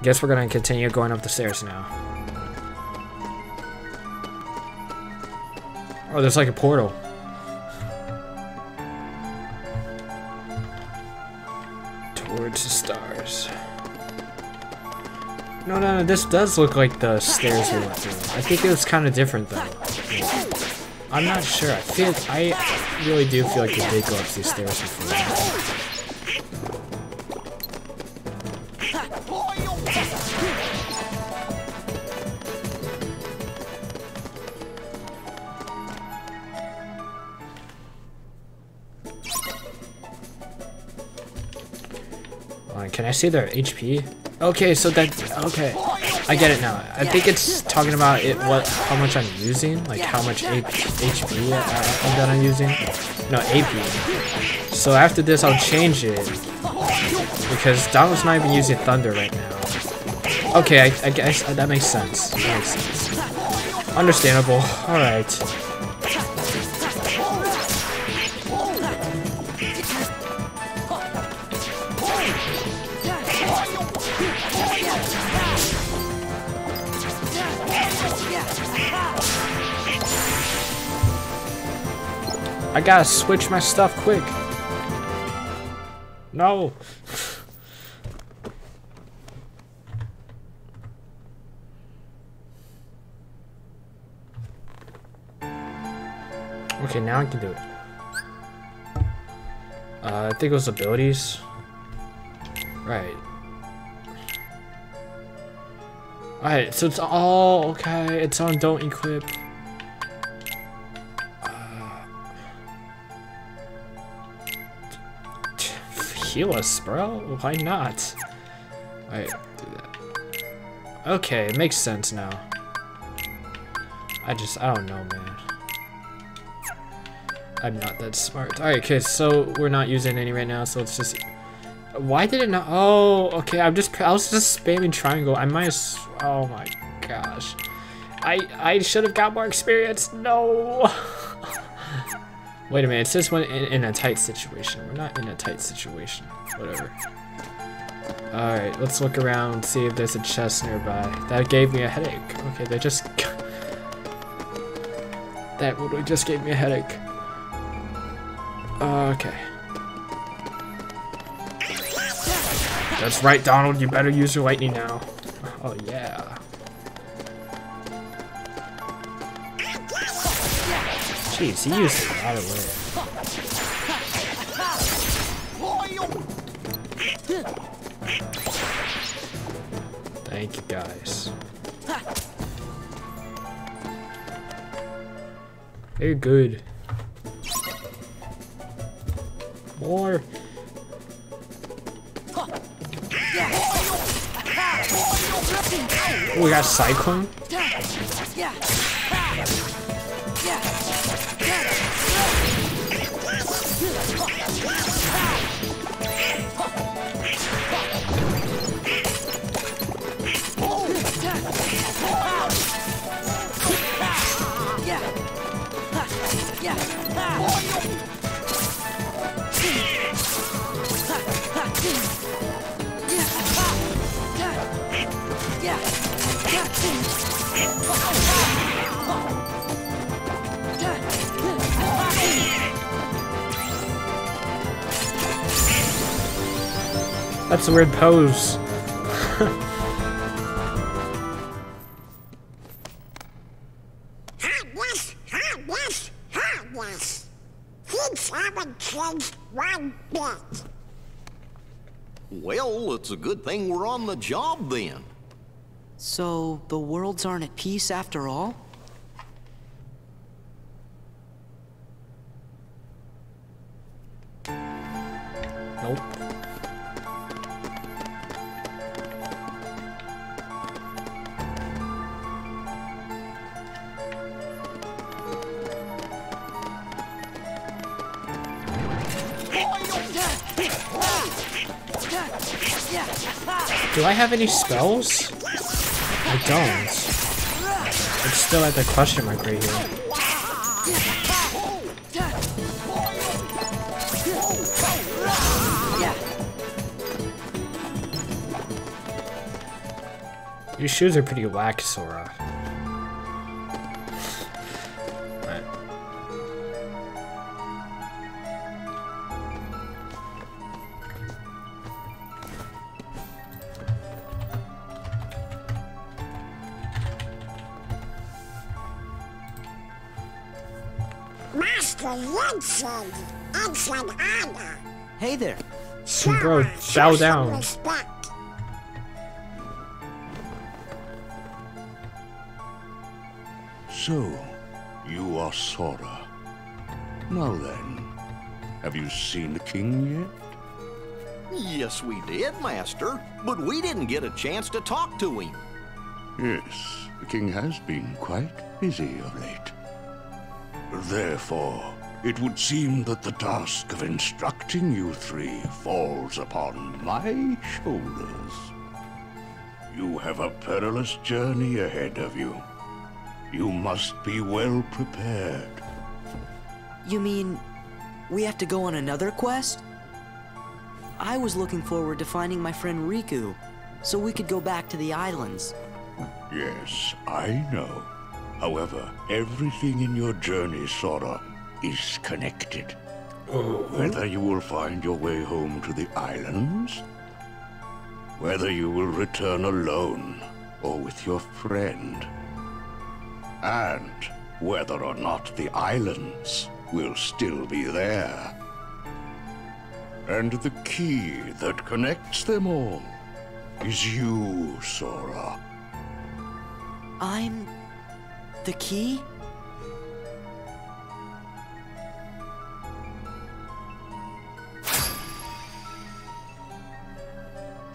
I guess we're gonna continue going up the stairs now. Oh, there's like a portal. Towards the stars. No, no, no, this does look like the stairs we went through. I think it was kind of different though. I'm not sure. I feel, I really do feel like we did go up these stairs before. I see their HP? Okay, so that okay, I get it now. I think it's talking about it what how much I'm using, like how much A HP uh, that I'm using. No AP. So after this, I'll change it because Donald's not even using Thunder right now. Okay, I, I guess uh, that makes sense. That makes sense. Understandable. All I gotta switch my stuff quick. No. okay, now I can do it. Uh, I think it was abilities. Right. Alright, so it's all okay. It's on don't equip. Heal us, bro. Why not? Alright, do that. Okay, it makes sense now. I just, I don't know, man. I'm not that smart. Alright, okay, so we're not using any right now, so let's just... Why did it not... Oh, okay, I'm just... I was just spamming triangle. I might as... Oh my gosh. I, I should have got more experience. No! Wait a minute, it says when in, in, a tight situation. We're not in a tight situation. Whatever. Alright, let's look around, see if there's a chest nearby. That gave me a headache. Okay, they just... that literally just gave me a headache. Okay. That's right, Donald, you better use your lightning now. Oh, yeah. Jeez, he used a lot of. Thank you, guys. They're good. More. Oh, we got Cyclone? That's a weird pose. Well, it's a good thing we're on the job then. So, the worlds aren't at peace after all? Do I have any spells? I don't. It's still at the question mark right here. Your shoes are pretty whack, Sora. Master Yen Sid, excellent. Hey there. Bro, bow down. Respect. So, you are Sora. Now then, have you seen the king yet? Yes, we did, Master, but we didn't get a chance to talk to him. Yes, the king has been quite busy of late. Therefore, it would seem that the task of instructing you three falls upon my shoulders. You have a perilous journey ahead of you. You must be well prepared. You mean we have to go on another quest? I was looking forward to finding my friend Riku, so we could go back to the islands. Yes, I know. However, everything in your journey, Sora, is connected. Oh. Whether you will find your way home to the islands, whether you will return alone or with your friend, and whether or not the islands will still be there. And the key that connects them all is you, Sora. I'm the key?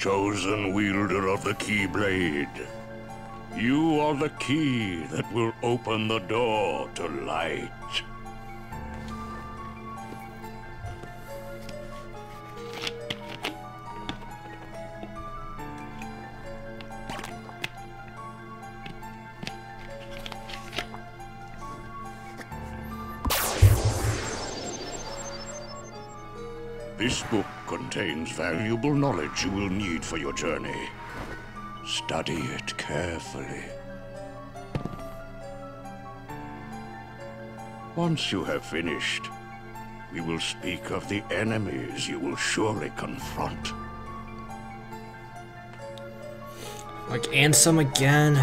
Chosen wielder of the Keyblade. You are the key that will open the door to light. Contains valuable knowledge you will need for your journey. Study it carefully. Once you have finished, we will speak of the enemies you will surely confront. Like Ansem again,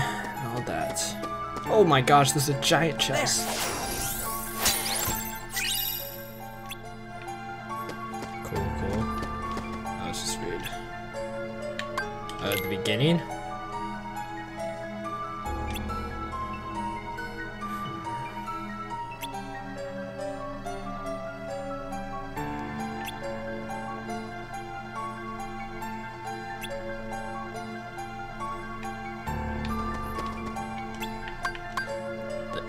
all that. Oh my gosh, there's a giant chest. Cool, The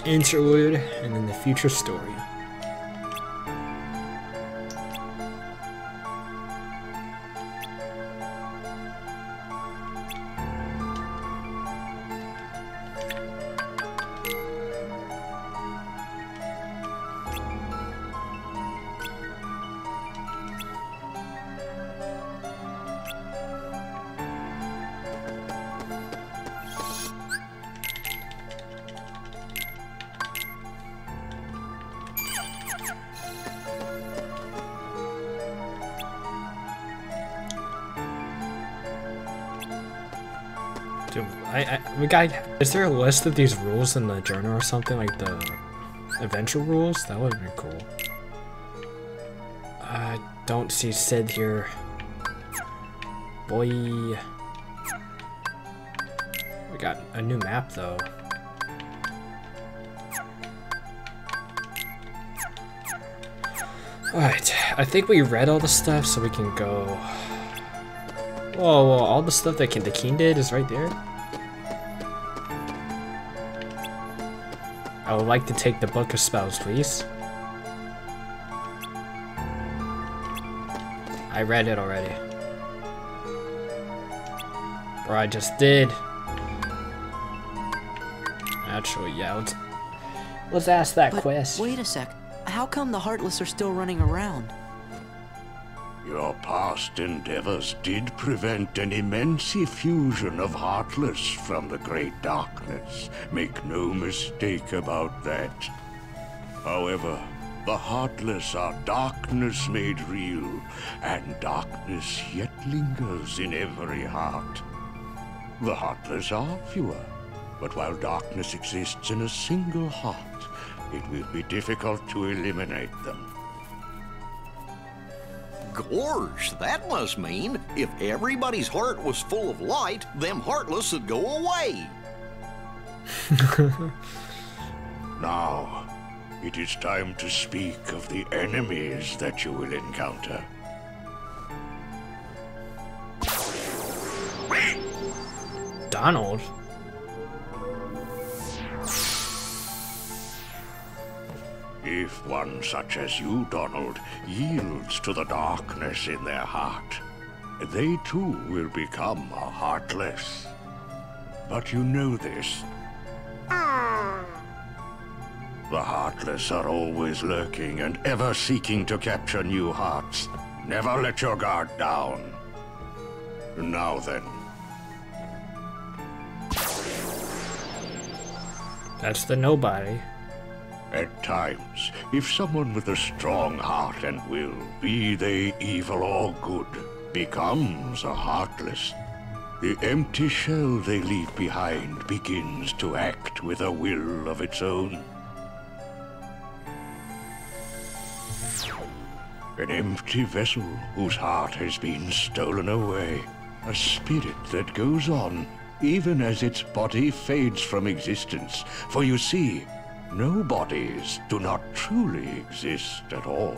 interlude, and then the future story. I, I, we got. Is there a list of these rules in the journal or something like the adventure rules? That would be cool. I don't see Cid here. Boy. We got a new map though. Alright, I think we read all the stuff so we can go. Oh, whoa, whoa, all the stuff that the king did is right there? I would like to take the book of spells, please. I read it already. Or I just did. Actually, yeah, let's let's ask that But quest. wait a sec. How come the Heartless are still running around? Your past endeavors did prevent an immense effusion of Heartless from the Great Darkness. Make no mistake about that. However, the Heartless are darkness made real, and darkness yet lingers in every heart. The Heartless are fewer, but while darkness exists in a single heart, it will be difficult to eliminate them. Gorge, that must mean if everybody's heart was full of light, them heartless would go away. Now, it is time to speak of the enemies that you will encounter. Donald. If one such as you, Donald, yields to the darkness in their heart, they too will become a heartless. But you know this. The heartless are always lurking and ever seeking to capture new hearts. Never let your guard down. Now then, That's the nobody. At times, if someone with a strong heart and will, be they evil or good, becomes a heartless, the empty shell they leave behind begins to act with a will of its own. An empty vessel whose heart has been stolen away. A spirit that goes on even as its body fades from existence. For you see, no bodies do not truly exist at all.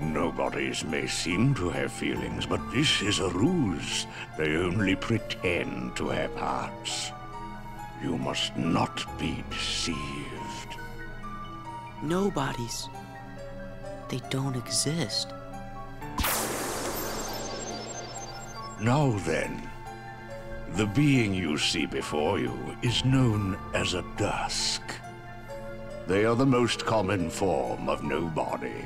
Nobodies may seem to have feelings, but this is a ruse. They only pretend to have hearts. You must not be deceived. Nobodies. They don't exist. Now then, the being you see before you is known as a dusk. They are the most common form of nobody.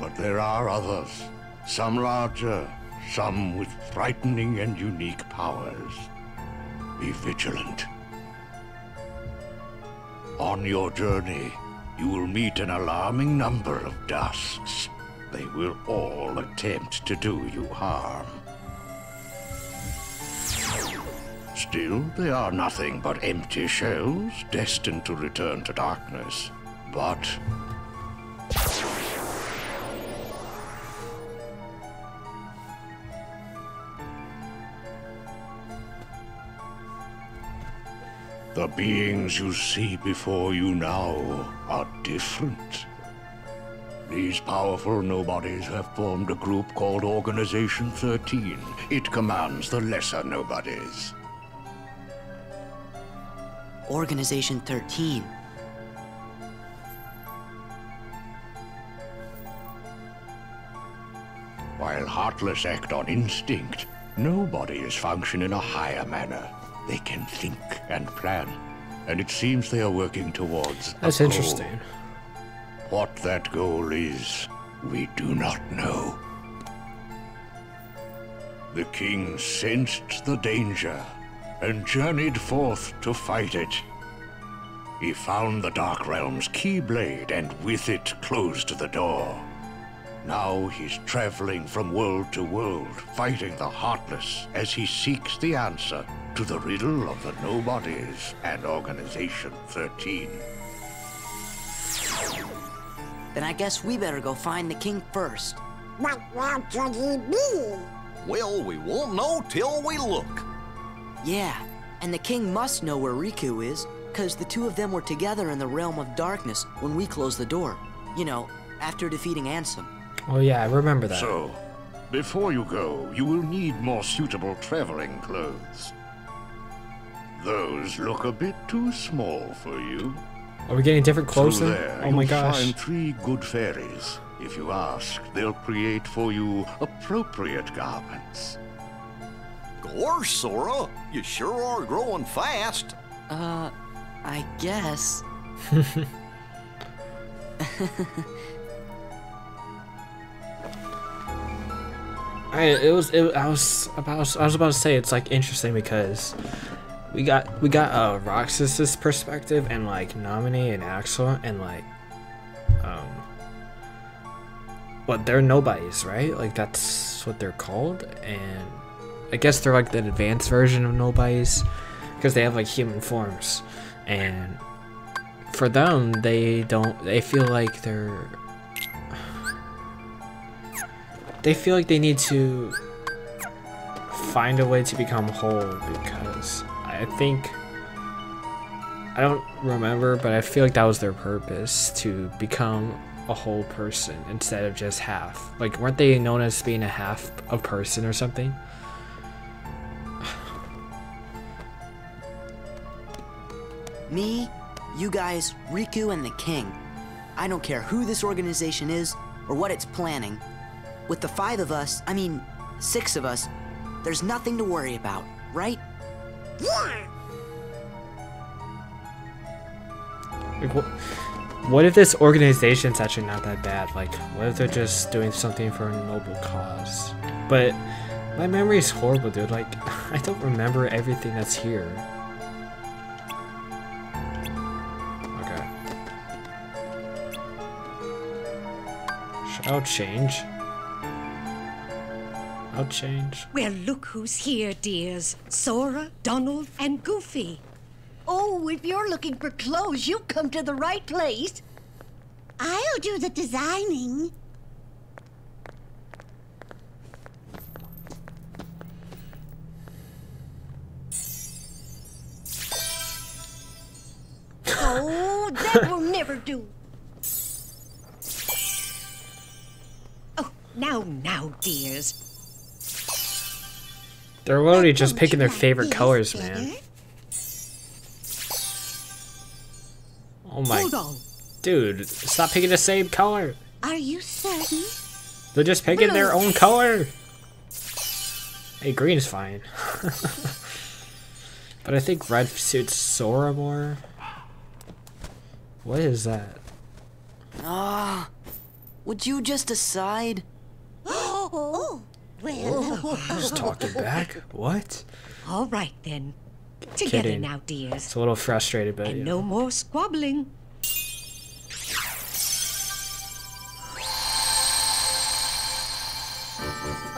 But there are others, some larger, some with frightening and unique powers. Be vigilant. On your journey, you will meet an alarming number of dusks. They will all attempt to do you harm. Still, they are nothing but empty shells, destined to return to darkness. But the beings you see before you now are different. These powerful nobodies have formed a group called Organization 13. It commands the lesser nobodies. Organization 13. While Heartless act on instinct, nobodies function in a higher manner. They can think and plan, and it seems they are working towards a That's goal. interesting. What that goal is, we do not know. The king sensed the danger and journeyed forth to fight it. He found the Dark Realm's Keyblade and with it closed the door. Now he's traveling from world to world, fighting the Heartless as he seeks the answer to the riddle of the Nobodies and Organization 13. Then I guess we better go find the king first. What will could he be? Well, we won't know till we look. Yeah, and the king must know where Riku is, because the two of them were together in the realm of darkness when we closed the door. You know, after defeating Ansem. Oh yeah, I remember that. So, before you go, you will need more suitable traveling clothes. Those look a bit too small for you. Are we getting different clothes Through then? there, Oh my you'll gosh. find three good fairies. If you ask, they'll create for you appropriate garments. Gorge, Sora, you sure are growing fast. Uh, I guess. I, it was it, I was about I was about to say it's like interesting because we got we got uh Roxas's perspective and like Naminé and Axel and like um but they're nobodies, right? Like that's what they're called and I guess they're like the advanced version of nobodies because they have like human forms and for them they don't they feel like they're they feel like they need to find a way to become whole because I think I don't remember, but I feel like that was their purpose to become a whole person instead of just half. Like, weren't they known as being a half a person or something? Me, you guys, Riku, and the King. I don't care who this organization is or what it's planning. With the five of us, I mean, six of us, there's nothing to worry about, right? What if this organization's actually not that bad? Like, what if they're just doing something for a noble cause? But my memory is horrible, dude. Like, I don't remember everything that's here. Should I change? I'll change. Well, look who's here, dears. Sora, Donald, and Goofy. Oh, if you're looking for clothes, you come to the right place. I'll do the designing. Oh, that will never do. Now, now, dears. They're literally just picking their favorite colors, man. Oh my Hold dude, stop picking the same color. Are you certain? They're just picking their own color. Hey, green is fine. but I think red suits Sora more. What is that? Ah, would you just decide? Well. Just talking back? What? All right, then. Together Kidding. now, dears. It's a little frustrated, but And yeah. no more squabbling.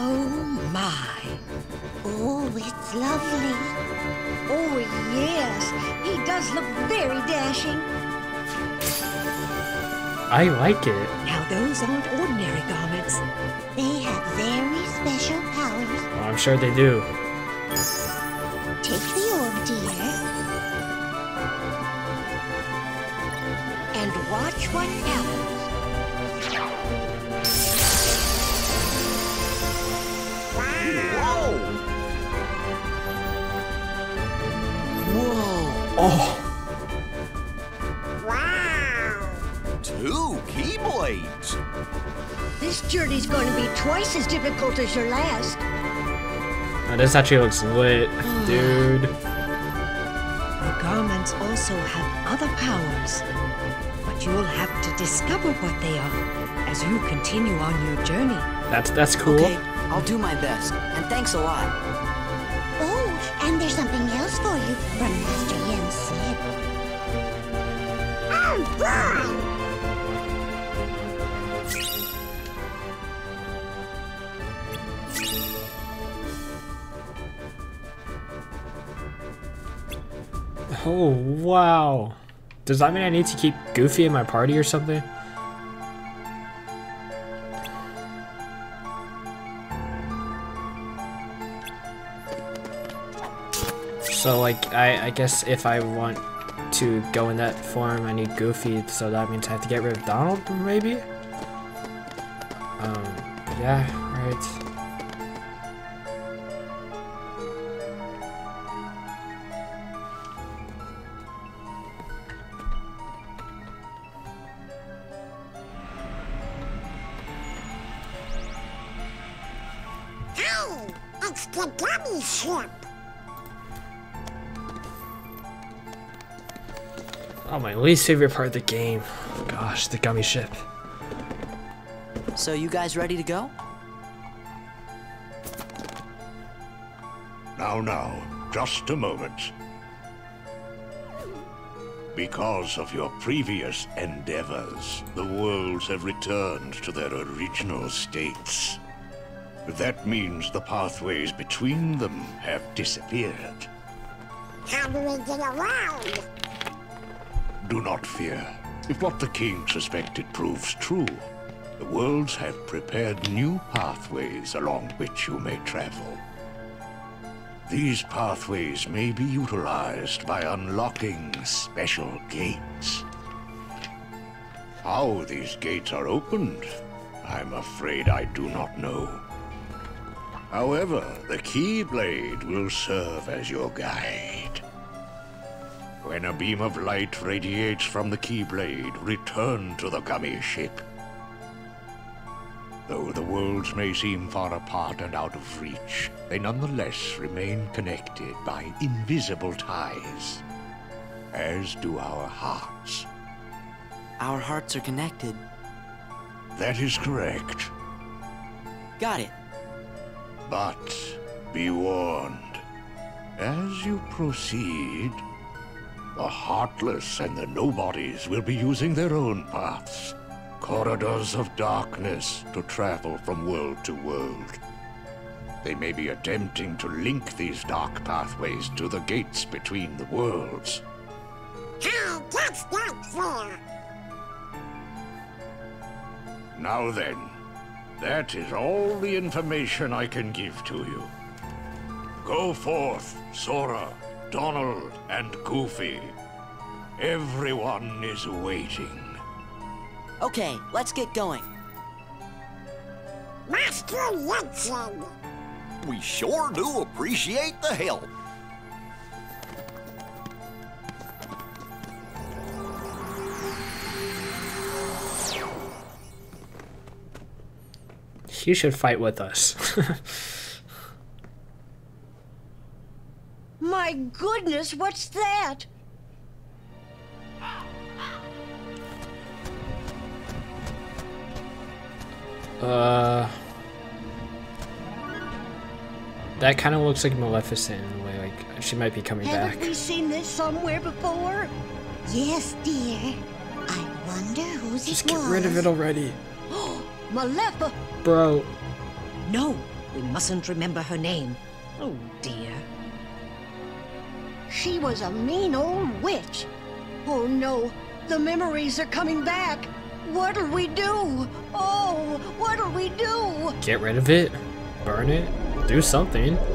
Oh, my. Oh, it's lovely. Oh, yes. He does look very dashing. I like it. Now, those aren't ordinary garments. They have very special powers. Oh, I'm sure they do. Take the orb, dear. And watch what happens. Whoa! Whoa! Oh, This journey's going to be twice as difficult as your last. now this actually looks lit, dude. The garments also have other powers. But you'll have to discover what they are as you continue on your journey. That's that's cool. Okay, I'll do my best. And thanks a lot. Oh, and there's something else for you from Master Yen Sid. Oh, boy. Oh wow. Does that mean I need to keep Goofy in my party or something? So like I, I guess if I want to go in that form I need Goofy so that means I have to get rid of Donald maybe? Um yeah, right. Oh my least favorite part of the game. Gosh, the gummi ship. So you guys ready to go? Now, now, just a moment. Because of your previous endeavors, the worlds have returned to their original states. That means the pathways between them have disappeared. How do we get around? Do not fear. If what the king suspected proves true, the worlds have prepared new pathways along which you may travel. These pathways may be utilized by unlocking special gates. How these gates are opened, I'm afraid I do not know. However, the Keyblade will serve as your guide. When a beam of light radiates from the Keyblade, return to the gummi ship. Though the worlds may seem far apart and out of reach, they nonetheless remain connected by invisible ties. As do our hearts. Our hearts are connected. That is correct. Got it. But be warned. As you proceed, the Heartless and the Nobodies will be using their own paths. Corridors of darkness to travel from world to world. They may be attempting to link these dark pathways to the gates between the worlds. How not fair. Now then, that is all the information I can give to you. Go forth, Sora, Donald, and Goofy. Everyone is waiting. Okay, let's get going. Master Yen Sid. We sure do appreciate the help. He should fight with us. My goodness, what's that? uh, that kind of looks like Maleficent in a way. Like she might be coming Haven't back. we seen this somewhere before? Yes, dear. I wonder whose Just it get was. rid of it already, Malefa. bro. No, we mustn't remember her name. Oh dear. She was a mean old witch. Oh no, the memories are coming back. What'll we do? Oh, what'll we do? Get rid of it, burn it, do something.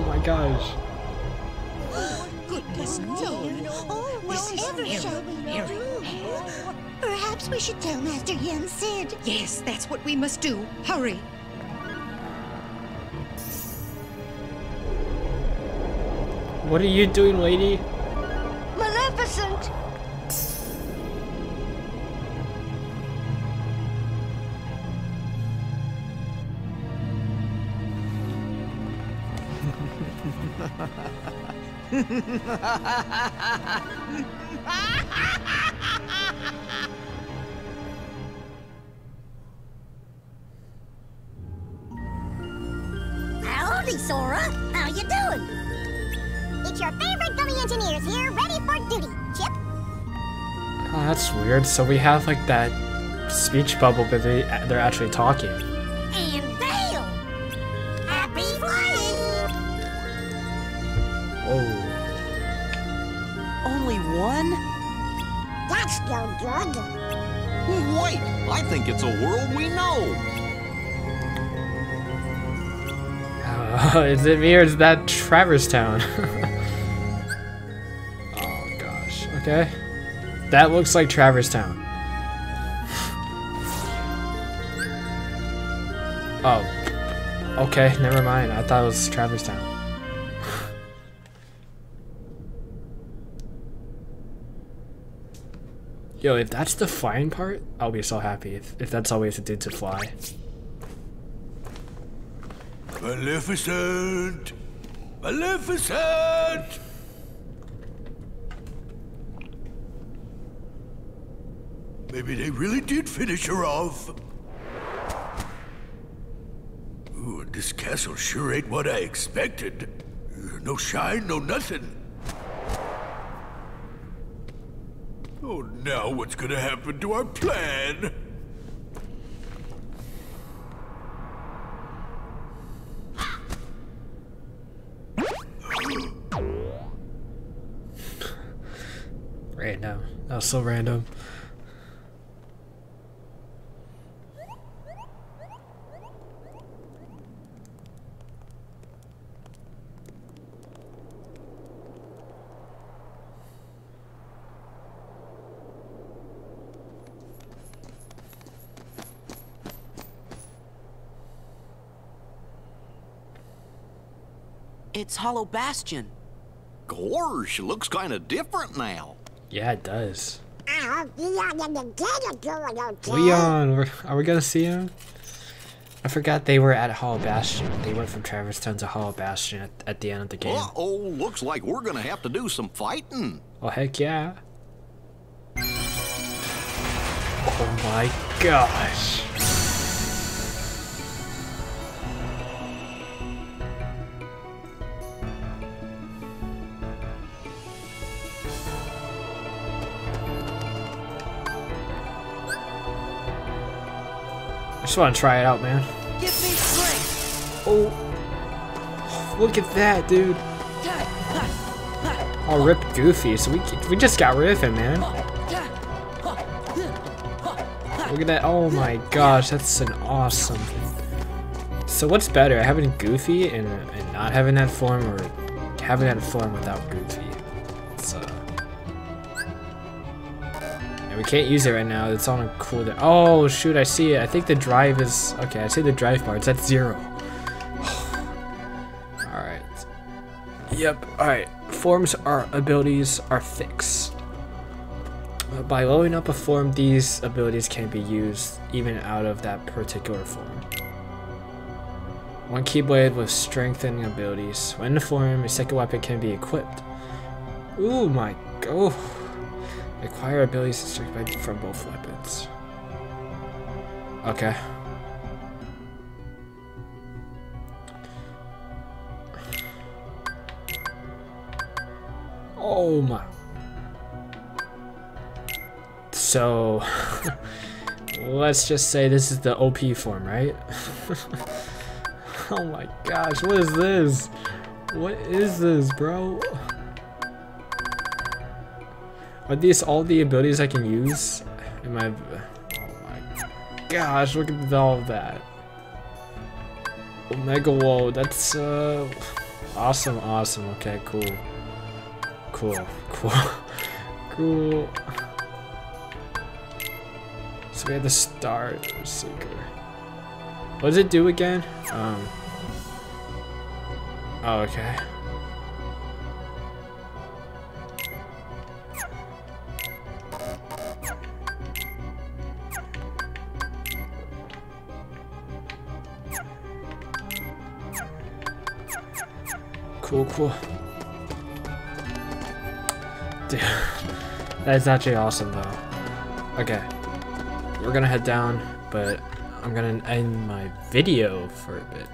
Oh my gosh. Oh, goodness me. Oh, This is whatever shall we do? Perhaps we should tell Master Yen Sid. Yes, that's what we must do. Hurry. What are you doing, lady? Maleficent! that's weird. So we have like that speech bubble, but they they're actually talking. And Dale! Happy flying! Whoa. Only one? That's no good. Wait, I think it's a world we know. Uh, is it me or is that Traverse Town? oh gosh. Okay. That looks like Traverse Town. oh. Okay, never mind. I thought it was Traverse Town. Yo, if that's the flying part, I'll be so happy if, if that's all we have to do to fly. Maleficent! Maleficent! Maybe they really did finish her off. Ooh, This castle sure ain't what I expected. No shine, no nothing. Oh, now what's gonna happen to our plan? Random. That was so random. Hollow Bastion. Gorsh, looks kind of different now. Yeah, it does. Leon, Leon, we're- are we gonna see him? I forgot they were at Hollow Bastion. They went from Traverse Town to Hollow Bastion at, at the end of the game. Uh oh, looks like we're gonna have to do some fighting. Oh heck yeah. Oh my gosh. Just want to try it out, man. Give me strength. Oh, look at that, dude. Oh, rip Goofy. So we we just got rid of him, man. Look at that. Oh my gosh, that's an awesome. So what's better, having Goofy and, and not having that form, or having that form without Goofy? We can't use it right now. It's on a cooldown. Oh shoot, I see it. I think the drive is okay. I see the drive bar. It's at zero. All right. Yep. All right. Forms are abilities are fixed. Uh, By leveling up a form, these abilities can be used even out of that particular form. One Keyblade with strengthening abilities. When in the form, a second weapon can be equipped. Ooh my go. Acquire abilities to strike by- from both weapons. Okay. Oh my. So, let's just say this is the OP form, right? oh my gosh, what is this? What is this, bro? Are these all the abilities I can use? Am I... Oh my gosh, look at all of that. Omega Whoa, that's uh... Awesome, awesome, okay, cool. Cool, cool, cool. So we had the Star Seeker. What does it do again? Um. Oh, okay. Cool. Dude, that is actually awesome though. Okay, we're gonna head down, but I'm gonna end my video for a bit.